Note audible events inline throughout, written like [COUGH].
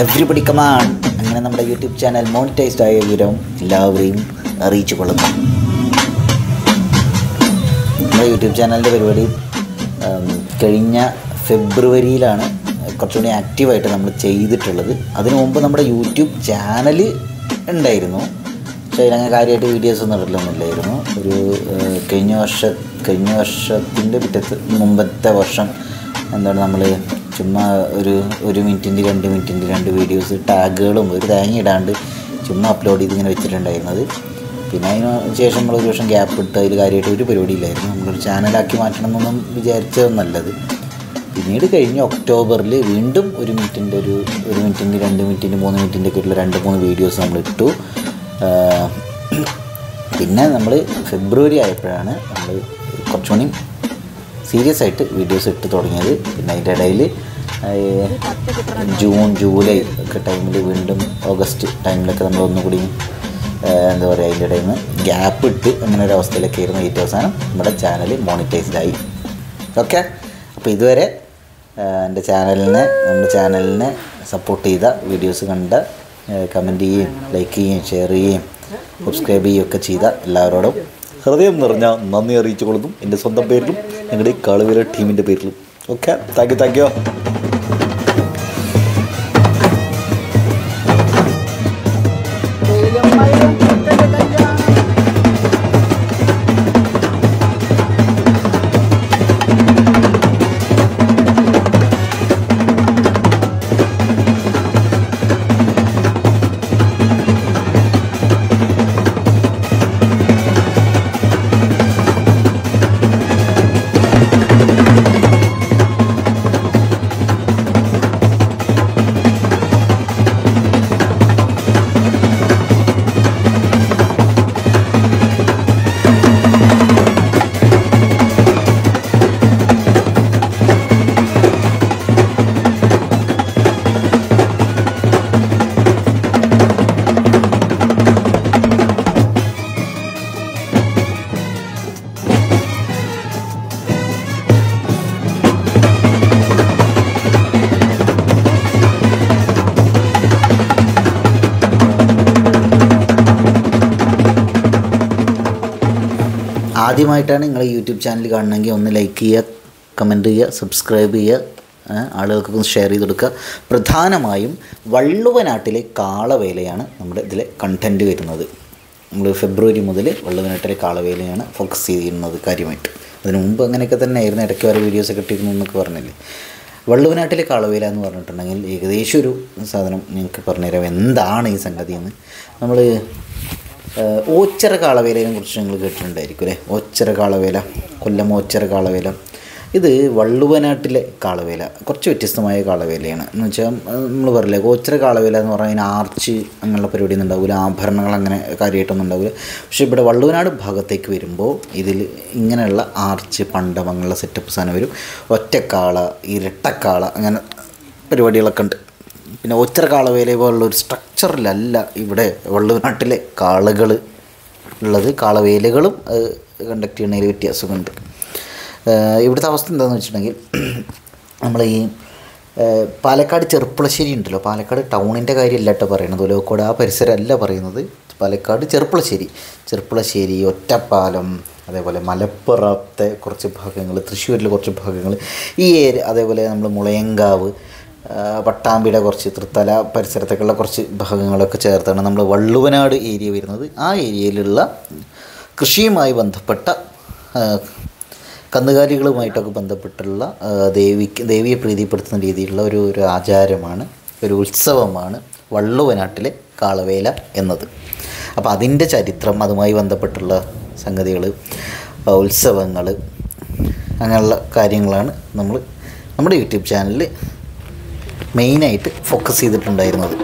Everybody come on അങ്ങനെ നമ്മുടെ YouTube channel monetised ആയ വിവരം എല്ലാവരെയും അറിയിച്ചു കൊള്ളുന്നു. നമ്മുടെ യൂട്യൂബ് ചാനലിന്റെ പരിപാടി കഴിഞ്ഞ ഫെബ്രുവരിയിലാണ് കുറച്ചുകൂടി ആക്റ്റീവായിട്ട് നമ്മൾ ചെയ്തിട്ടുള്ളത്. അതിനു മുമ്പ് നമ്മുടെ യൂട്യൂബ് ചാനൽ ഉണ്ടായിരുന്നു. പക്ഷേ അതിനങ്ങനെ കാര്യമായിട്ട് വീഡിയോസ് ഒന്നും ഇടലൊന്നുമില്ലായിരുന്നു. ഒരു കഴിഞ്ഞ വർഷ കഴിഞ്ഞ വർഷത്തിന്റെ പിറ്റത്ത് മുമ്പത്തെ വർഷം എന്താണ് നമ്മൾ ചുമ്മാ ഒരു ഒരു മിനിറ്റിന്റെ രണ്ട് മിനിറ്റിന്റെ രണ്ട് വീഡിയോസ് ടാഗുകളും ഒരു തേങ്ങ ഇടാണ്ട് ചുമ്മാ അപ്ലോഡ് ചെയ്ത് ഇങ്ങനെ വെച്ചിട്ടുണ്ടായിരുന്നത്. പിന്നെ അതിന് ശേഷം നമ്മൾ ഒരു വർഷം ഗ്യാപ്പ് ഇട്ട് അതിൽ കാര്യമായിട്ട് ഒരു പരിപാടിയില്ലായിരുന്നു നമ്മളൊരു ചാനലാക്കി മാറ്റണം എന്നൊന്നും വിചാരിച്ചത് നല്ലത്. പിന്നീട് കഴിഞ്ഞ ഒക്ടോബറിൽ വീണ്ടും ഒരു മിനിറ്റിന്റെ ഒരു ഒരു മിനിറ്റിന്റെ രണ്ട് മിനിറ്റിന്റെ മൂന്ന് മിനിറ്റിന്റെ ഒക്കെ ഉള്ള രണ്ട് മൂന്ന് വീഡിയോസ് നമ്മൾ ഇട്ടു. പിന്നെ നമ്മൾ ഫെബ്രുവരി ആയപ്പോഴാണ് നമ്മൾ കുറച്ചുകൂടി സീരിയസ് ആയിട്ട് വീഡിയോസ് ഇട്ട് തുടങ്ങിയത്. പിന്നെ അതിന്റെ ഇടയിൽ ജൂൺ ജൂലൈ ഒക്കെ ടൈമിൽ വീണ്ടും ഓഗസ്റ്റ് ടൈമിലൊക്കെ നമ്മൾ ഒന്നുകൂടി എന്താ പറയുക അതിന്റെ ടൈം ഗ്യാപ്പ് ഇട്ട് അങ്ങനെ ഒരു അവസ്ഥയിലൊക്കെ ആയിരുന്നു ഏറ്റവും അവസാനം. നമ്മുടെ ചാനൽ മോണിറ്റൈസ്ഡ് ആയി. ഓക്കെ അപ്പോൾ ഇതുവരെ എന്റെ ചാനലിനെ നമ്മുടെ ചാനലിനെ സപ്പോർട്ട് ചെയ്ത വീഡിയോസ് കണ്ട കമന്റ് ചെയ്യുകയും ലൈക്ക് ചെയ്യുകയും ഷെയർ ചെയ്യുകയും സബ്സ്ക്രൈബ് ചെയ്യുകയും ഒക്കെ ചെയ്ത എല്ലാവരോടും ഹൃദയം നിറഞ്ഞ നന്ദി അറിയിച്ചു കൊള്ളുന്നു എന്റെ സ്വന്തം പേരിലും ഞങ്ങളുടെ കളുവിലെ ടീമിന്റെ പേരിലും. Okay thank you thank you ആദ്യമായിട്ടാണ് നിങ്ങൾ യൂട്യൂബ് ചാനൽ കാണണമെങ്കിൽ ഒന്ന് ലൈക്ക് ചെയ്യുക കമന്റ് ചെയ്യുക സബ്സ്ക്രൈബ് ചെയ്യുക ആളുകൾക്കൊക്കെ ഷെയർ ചെയ്ത് കൊടുക്കുക. പ്രധാനമായും വള്ളുവനാട്ടിലെ കാളവേലയാണ് നമ്മുടെ ഇതിലെ കണ്ടന്റ് വരുന്നത്. നമ്മൾ ഫെബ്രുവരി മുതൽ വള്ളുവനാട്ടിലെ കാളവേലയാണ് ഫോക്കസ് ചെയ്യുന്നത് കാര്യമായിട്ട്. അതിന് മുമ്പ് അങ്ങനെയൊക്കെ തന്നെ ആയിരുന്നു ഇടയ്ക്ക് വരെ വീഡിയോസൊക്കെ ഇട്ടിരുന്നു എന്നൊക്കെ പറഞ്ഞില്ലേ. വള്ളുവനാട്ടിലെ കാളവേല എന്ന് പറഞ്ഞിട്ടുണ്ടെങ്കിൽ ഏകദേശം ഒരു സാധനം നിങ്ങൾക്ക് പറഞ്ഞുതരാം. എന്താണ് ഈ സംഗതി എന്ന്? നമ്മൾ ഓച്ചിറ കാളവേലയെ കുറിച്ച് നിങ്ങൾ കേട്ടിട്ടുണ്ടായിരിക്കും അല്ലേ? ഓച്ചിറ കാളവേല കൊല്ലം ഓച്ചിറ കാളവേല. ഇത് വള്ളുവനാട്ടിലെ കാളവേല കുറച്ച് വ്യത്യസ്തമായ കാളവേലയാണ്. എന്ന് വെച്ചാൽ നമ്മൾ പറയില്ലേ ഓച്ചിറ കാളവേല എന്ന് പറഞ്ഞാൽ ആർച്ച് അങ്ങനെയുള്ള പരിപാടിയൊന്നും ഉണ്ടാവില്ല ആഭരണങ്ങൾ അങ്ങനെ കാര്യമായിട്ടൊന്നും ഉണ്ടാവില്ല. പക്ഷേ ഇവിടെ വള്ളുവനാട് ഭാഗത്തേക്ക് വരുമ്പോൾ ഇതിൽ ഇങ്ങനെയുള്ള ആർച്ച് പണ്ടം അങ്ങനെയുള്ള സെറ്റപ്പ് സാധനം വരും. ഒറ്റക്കാള ഇരട്ടക്കാള അങ്ങനെ പരിപാടികളൊക്കെ ഉണ്ട്. പിന്നെ ഒറ്റ കാളവേല പോലുള്ള ഒരു സ്ട്രക്ചറിലല്ല ഇവിടെ വള്ളുവനാട്ടിലെ കാളകൾ ഉള്ളത്. കാളവേലകളും കണ്ടക്ട് ചെയ്യുന്നതിൽ വ്യത്യാസമുണ്ട് ഇവിടുത്തെ അവസ്ഥ എന്താണെന്ന് വെച്ചിട്ടുണ്ടെങ്കിൽ [CLEARS THROAT] നമ്മൾ ഈ പാലക്കാട് ചെറുപ്പുളശ്ശേരി ഉണ്ടല്ലോ. പാലക്കാട് ടൗണിന്റെ കാര്യമല്ല കേട്ടോ പറയുന്നത് ഒലോക്കോട് ആ പരിസരമല്ല പറയുന്നത്. പാലക്കാട് ചെറുപ്പുളശ്ശേരി. ചെറുപ്പുളശ്ശേരി ഒറ്റപ്പാലം അതേപോലെ മലപ്പുറത്തെ കുറച്ച് ഭാഗങ്ങൾ തൃശ്ശൂരിലെ കുറച്ച് ഭാഗങ്ങൾ ഈ ഏരിയ അതേപോലെ നമ്മൾ മുളയങ്കാവ് പട്ടാമ്പിയുടെ കുറച്ച് തൃത്തല പരിസരത്തേക്കുള്ള കുറച്ച് ഭാഗങ്ങളൊക്കെ ചേർത്താണ് നമ്മൾ വള്ളുവനാട് ഏരിയ വരുന്നത്. ആ ഏരിയയിലുള്ള കൃഷിയുമായി ബന്ധപ്പെട്ട കന്നുകാലികളുമായിട്ടൊക്കെ ബന്ധപ്പെട്ടുള്ള ദേവിക്ക് ദേവിയെ പ്രീതിപ്പെടുത്തുന്ന രീതിയിലുള്ള ഒരു ഒരു ആചാരമാണ് ഒരു ഉത്സവമാണ് വള്ളുവനാട്ടിലെ കാളവേല എന്നത്. അപ്പോൾ അതിന്റെ ചരിത്രം അതുമായി ബന്ധപ്പെട്ടുള്ള സംഗതികൾ ഉത്സവങ്ങൾ അങ്ങനെയുള്ള കാര്യങ്ങളാണ് നമ്മൾ നമ്മുടെ യൂട്യൂബ് ചാനലിൽ മെയിനായിട്ട് ഫോക്കസ് ചെയ്തിട്ടുണ്ടായിരുന്നത്.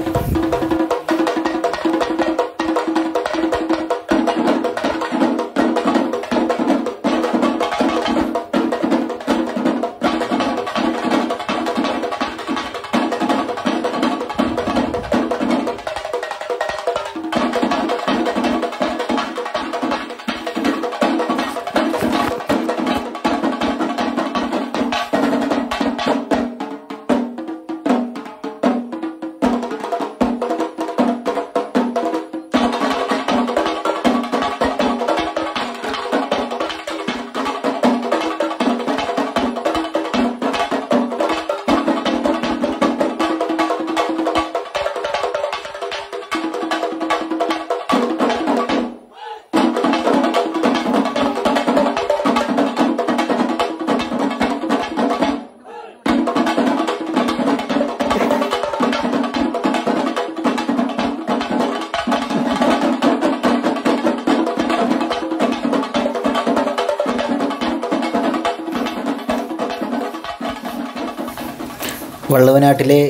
വള്ളുവനാട്ടിലെ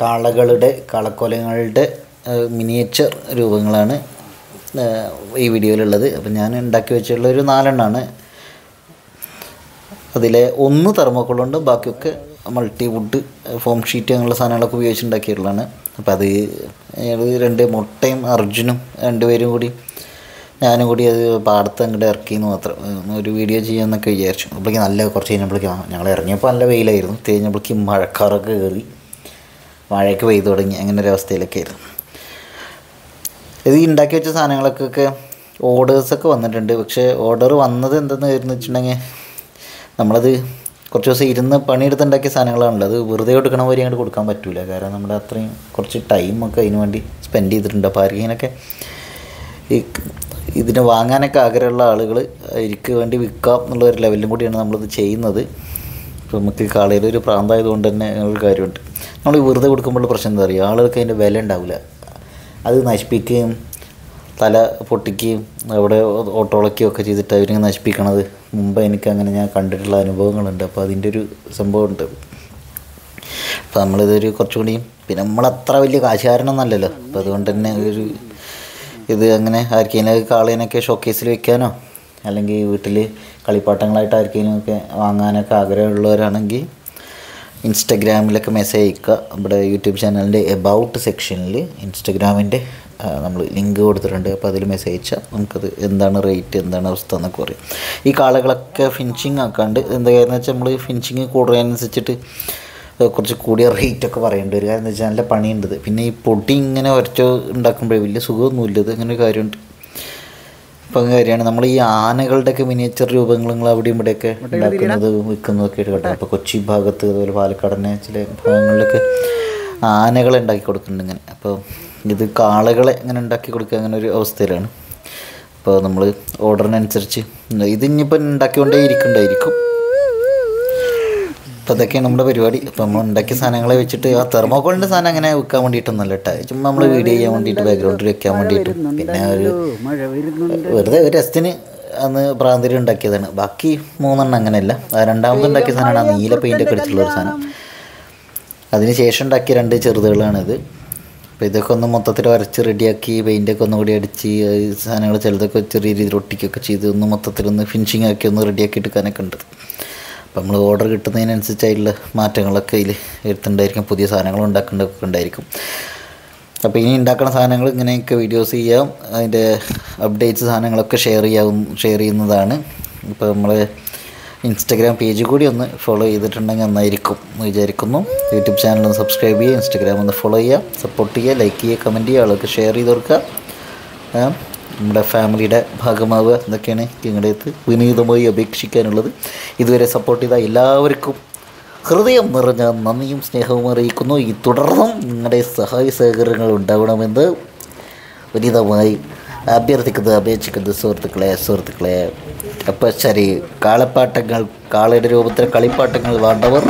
കാളകളുടെ കാളക്കോലങ്ങളുടെ മിനിയേച്ചർ രൂപങ്ങളാണ് ഈ വീഡിയോയിലുള്ളത്. അപ്പം ഞാൻ ഉണ്ടാക്കി വെച്ചിട്ടുള്ള ഒരു നാലെണ്ണമാണ് അതിലെ ഒന്ന് തെർമോക്കോളുണ്ട് ബാക്കിയൊക്കെ മൾട്ടി വുഡ് ഫോം ഷീറ്റ് അങ്ങനെയുള്ള സാധനങ്ങളൊക്കെ ഉപയോഗിച്ചുണ്ടാക്കിയിട്ടുള്ളതാണ് അപ്പോൾ അത് രണ്ട് മുട്ടയും അർജുനും രണ്ടുപേരും കൂടി ഞാനും കൂടി അത് പാടത്ത് അങ്ങോട്ട് ഇറക്കിയെന്ന് മാത്രം ഒരു വീഡിയോ ചെയ്യാമെന്നൊക്കെ വിചാരിച്ചു. അപ്പോഴേക്കും നല്ല കുറച്ച് കഴിഞ്ഞപ്പോഴേക്കും ഞങ്ങൾ ഇറങ്ങിയപ്പോൾ നല്ല വെയിലായിരുന്നു. കഴിഞ്ഞപ്പോഴേക്കും മഴക്കാറൊക്കെ കയറി മഴയൊക്കെ പെയ്തു തുടങ്ങി. അങ്ങനെ ഒരു അവസ്ഥയിലൊക്കെ ആയിരുന്നു. ഇത് ഉണ്ടാക്കി വെച്ച സാധനങ്ങൾക്കൊക്കെ ഓർഡേഴ്സൊക്കെ വന്നിട്ടുണ്ട്. പക്ഷേ ഓർഡർ വന്നത് എന്തെന്ന് വെച്ചിട്ടുണ്ടെങ്കിൽ നമ്മളത് കുറച്ച് ദിവസം ഇരുന്ന് പണിയെടുത്ത് ഉണ്ടാക്കിയ സാധനങ്ങളാണല്ലോ. അത് വെറുതെ കൊടുക്കണ പോലെ അങ്ങോട്ട് കൊടുക്കാൻ പറ്റില്ല കാരണം നമ്മുടെ അത്രയും കുറച്ച് ടൈമൊക്കെ അതിന് വേണ്ടി സ്പെൻഡ് ചെയ്തിട്ടുണ്ട്. അപ്പോൾ ആർക്കെങ്കിലൊക്കെ ഈ ഇതിന് വാങ്ങാനൊക്കെ ആഗ്രഹമുള്ള ആളുകൾ എനിക്ക് വേണ്ടി വിൽക്കാം എന്നുള്ള ഒരു ലെവലിലും കൂടിയാണ് നമ്മളിത് ചെയ്യുന്നത്. ഇപ്പോൾ നമുക്ക് കാളയിൽ ഒരു പ്രാന്തമായതുകൊണ്ട് തന്നെ ഒരു കാര്യമുണ്ട്. നമ്മൾ വെറുതെ കൊടുക്കുമ്പോൾ പ്രശ്നം എന്താ പറയുക ആളുകൾക്ക് അതിന്റെ വില ഉണ്ടാവില്ല. അത് നശിപ്പിക്കുകയും തല പൊട്ടിക്കുകയും അവിടെ ഓട്ടോളക്കുകയും ഒക്കെ ചെയ്തിട്ട് അവരിങ്ങനെ നശിപ്പിക്കണത് മുമ്പ് എനിക്ക് അങ്ങനെ ഞാൻ കണ്ടിട്ടുള്ള അനുഭവങ്ങളുണ്ട്. അപ്പോൾ അതിന്റെ ഒരു സംഭവമുണ്ട്. അപ്പോൾ നമ്മളിതൊരു കുറച്ചുകൂടിയും പിന്നെ നമ്മളത്ര വലിയ കാശുകാരനൊന്നല്ലല്ലോ അപ്പോൾ അതുകൊണ്ട് തന്നെ ഒരു ഇത് അങ്ങനെ ആർക്കെങ്കിലും കാളേനൊക്കെ ഷോക്കേസിൽ വെക്കാനോ? അല്ലെങ്കിൽ വീട്ടിൽ കളിപ്പാട്ടങ്ങളായിട്ട് ആർക്കെങ്കിലും ഒക്കെ വാങ്ങാനൊക്കെ ആഗ്രഹമുള്ളവരാണെങ്കിൽ ഇൻസ്റ്റഗ്രാമിലൊക്കെ മെസ്സേജ് അയക്കുക നമ്മുടെ യൂട്യൂബ് ചാനലിന്റെ എബൌട്ട് സെക്ഷനിൽ ഇൻസ്റ്റഗ്രാമിന്റെ നമ്മൾ ലിങ്ക് കൊടുത്തിട്ടുണ്ട്. അപ്പോൾ അതിൽ മെസ്സേജ് അയച്ചാൽ നമുക്കത് എന്താണ് റേറ്റ് എന്താണ് അവസ്ഥ എന്നൊക്കെ പറയും. ഈ കാളകളൊക്കെ ഫിനിഷിങ് ആക്കാണ്ട് എന്താ കാര്യം വെച്ചാൽ നമ്മൾ ഫിനിഷിങ് കൂടുന്നതിനനുസരിച്ചിട്ട് കുറച്ച് കൂടിയ റേറ്റൊക്കെ പറയേണ്ടി വരും. കാരണം എന്താ വെച്ചാൽ നല്ല പണിയുണ്ട് പിന്നെ ഈ പൊടി ഇങ്ങനെ ഒരച്ച ഉണ്ടാക്കുമ്പോഴേ വലിയ സുഖമൊന്നുമില്ല. ഇത് അങ്ങനെ ഒരു കാര്യമുണ്ട്. ഇപ്പം കാര്യമാണ്. നമ്മൾ ഈ ആനകളുടെയൊക്കെ മിനിയേച്ചർ രൂപങ്ങൾ നിങ്ങൾ അവിടെയും ഇവിടെയൊക്കെ ഉണ്ടാക്കുന്നത് വിൽക്കുന്നതൊക്കെ ആയിട്ട് കേട്ടോ. അപ്പോൾ കൊച്ചി ഭാഗത്ത് അതുപോലെ പാലക്കാടിനെ ചില ഭാഗങ്ങളിലൊക്കെ ആനകളെ ഉണ്ടാക്കി കൊടുക്കുന്നുണ്ട് ഇങ്ങനെ. അപ്പോൾ ഇത് കാളകളെ ഇങ്ങനെ ഉണ്ടാക്കി കൊടുക്കുക അങ്ങനെ ഒരു അവസ്ഥയിലാണ്. അപ്പോൾ നമ്മൾ ഓർഡറിനനുസരിച്ച് ഇത് ഇനിയിപ്പോൾ ഉണ്ടാക്കിക്കൊണ്ടേ ഇരിക്കുന്നുണ്ടായിരിക്കും അപ്പോൾ അതൊക്കെയാണ് നമ്മുടെ പരിപാടി. അപ്പോൾ നമ്മൾ ഉണ്ടാക്കിയ സാധനങ്ങളെ വെച്ചിട്ട് ആ തെർമോക്കോളിന്റെ സാധനം അങ്ങനെ വെക്കാൻ വേണ്ടിയിട്ടൊന്നല്ല കേട്ടോ. ചുമ്മാ നമ്മൾ വീഡിയോ ചെയ്യാൻ വേണ്ടിയിട്ട് ബാക്ക്ഗ്രൗണ്ടിൽ വെക്കാൻ വേണ്ടിയിട്ടും. പിന്നെ ഒരു വെറുതെ ഒരു രസത്തിന് അന്ന് പ്രാന്തിരി ഉണ്ടാക്കിയതാണ്. ബാക്കി മൂന്നെണ്ണം അങ്ങനെയല്ല. രണ്ടാമത് ഉണ്ടാക്കിയ സാധനമാണ് നീല പെയിന്റൊക്കെ അടിച്ചിട്ടുള്ള ഒരു സാധനം. അതിന് ശേഷം ഉണ്ടാക്കിയ രണ്ട് ചെറുതുകളാണിത് അപ്പോൾ ഇതൊക്കെ ഒന്ന് മൊത്തത്തിൽ വരച്ച് റെഡിയാക്കി പെയിന്റൊക്കെ ഒന്നും കൂടി അടിച്ച് സാധനങ്ങൾ ചിലതൊക്കെ ചെറിയ രീതിയിൽ ഒട്ടിക്കൊക്കെ ചെയ്ത് ഒന്ന് മൊത്തത്തിൽ ഒന്ന് ഫിനിഷിങ് ആക്കി ഒന്ന് റെഡിയാക്കി എടുക്കാനൊക്കെ ഉണ്ട്. അപ്പോൾ നമ്മൾ ഓർഡർ കിട്ടുന്നതിനനുസരിച്ചായിട്ടുള്ള മാറ്റങ്ങളൊക്കെ ഇതിൽ വരുത്തുണ്ടായിരിക്കും പുതിയ സാധനങ്ങൾ ഉണ്ടാക്കേണ്ടതൊക്കെ ഉണ്ടായിരിക്കും. അപ്പോൾ ഇനി ഉണ്ടാക്കുന്ന സാധനങ്ങൾ ഇങ്ങനെയൊക്കെ വീഡിയോസ് ചെയ്യാം. അതിന്റെ അപ്ഡേറ്റ്സ് സാധനങ്ങളൊക്കെ ഷെയർ ചെയ്യാവും ഷെയർ ചെയ്യുന്നതാണ്. ഇപ്പോൾ നമ്മൾ ഇൻസ്റ്റഗ്രാം പേജ് കൂടി ഒന്ന് ഫോളോ ചെയ്തിട്ടുണ്ടെങ്കിൽ നന്നായിരിക്കും എന്ന് വിചാരിക്കുന്നു. യൂട്യൂബ് ചാനൽ ഒന്ന് സബ്സ്ക്രൈബ് ചെയ്യുക ഇൻസ്റ്റഗ്രാം ഒന്ന് ഫോളോ ചെയ്യുക സപ്പോർട്ട് ചെയ്യുക ലൈക്ക് ചെയ്യുക കമന്റ് ചെയ്യുക ആളൊക്കെ ഷെയർ ചെയ്ത് കൊടുക്കുക. നമ്മുടെ ഫാമിലിയുടെ ഭാഗമാവുക എന്നൊക്കെയാണ് ഞങ്ങളുടെ അടുത്ത് വിനീതമായി അപേക്ഷിക്കാനുള്ളത്. ഇതുവരെ സപ്പോർട്ട് ചെയ്ത എല്ലാവർക്കും ഹൃദയം നിറഞ്ഞ നന്ദിയും സ്നേഹവും അറിയിക്കുന്നു. ഈ തുടർന്നും നിങ്ങളുടെ സഹായ സഹകരണങ്ങൾ ഉണ്ടാവണമെന്ന് വിനീതമായി അഭ്യർത്ഥിക്കുന്നത് അപേക്ഷിക്കുന്നത് സുഹൃത്തുക്കളെ സുഹൃത്തുക്കളെ. അപ്പം ശരി കാളപ്പാട്ടങ്ങൾ കാളയുടെ രൂപത്തിൽ കളിപ്പാട്ടങ്ങൾ വേണ്ടവർ